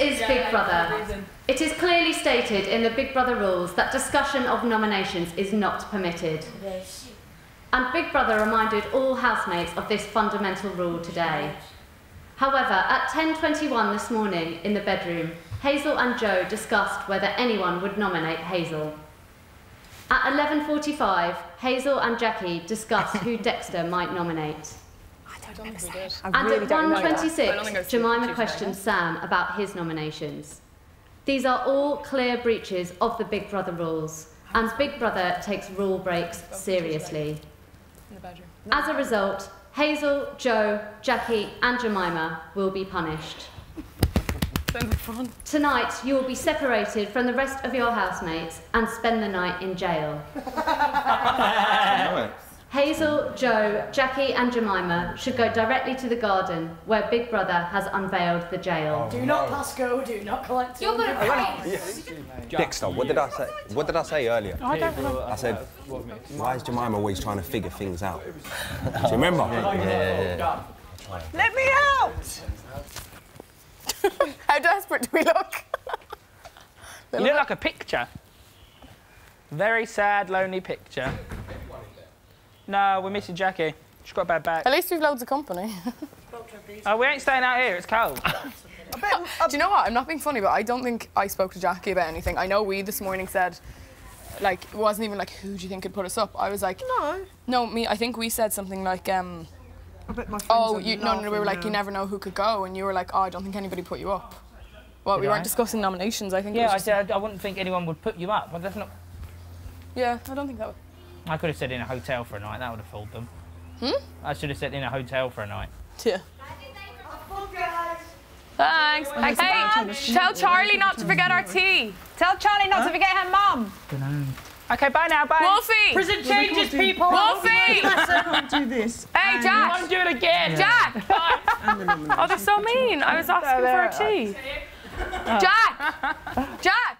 is Big Brother. It is clearly stated in the Big Brother rules that discussion of nominations is not permitted. And Big Brother reminded all housemates of this fundamental rule today. However, at 10.21 this morning in the bedroom, Hazel and Joe discussed whether anyone would nominate Hazel. At 11.45, Hazel and Jackie discussed who Dexter might nominate. I don't think we did. And really at don't know that. I don't think it 1.26, Jemima Tuesday, questioned Sam about his nominations. These are all clear breaches of the Big Brother rules, and Big Brother takes rule breaks seriously. In the bedroom. As a result, Hazel, Joe, Jackie, and Jemima will be punished. Tonight, you will be separated from the rest of your housemates and spend the night in jail. Hazel, Joe, Jackie, and Jemima should go directly to the garden where Big Brother has unveiled the jail. Do not pass go, do not collect. You're gonna cry. Dexter, what did I say? What did I say earlier? I don't remember. I said, why is Jemima always trying to figure things out? Do you remember? Yeah. Let me out! How desperate do we look? You look like a picture. Very sad, lonely picture. No, we're missing Jackie. She's got a bad back. At least we've loads of company. Oh, we ain't staying out here. It's cold. Do you know what? I'm not being funny, but I don't think I spoke to Jackie about anything. I know we this morning said, like, it wasn't even like, who do you think could put us up? I was like, No. no, me. I think we said something like, um, I bet my oh, you, no, no, no, we were like, you never know who could go, and you were like, oh, I don't think anybody put you up. Well, we Did weren't discussing nominations. I think. it Yeah, was I just- said I wouldn't think anyone would put you up. Well, that's not. Yeah, I don't think that. Would... I could have said in a hotel for a night. That would have fooled them. Hmm? I should have said in a hotel for a night. Yeah. Thanks. Hey, tell Charlie not to forget our tea. Tell Charlie not to forget her mum. Okay, bye now. Bye. Wolfie! Prison changes people. Wolfie! I do this. Hey, You Jack! won't do it again. Jack! And the nomination. Oh, they're so mean. I was asking for a tea. Jack! Jack!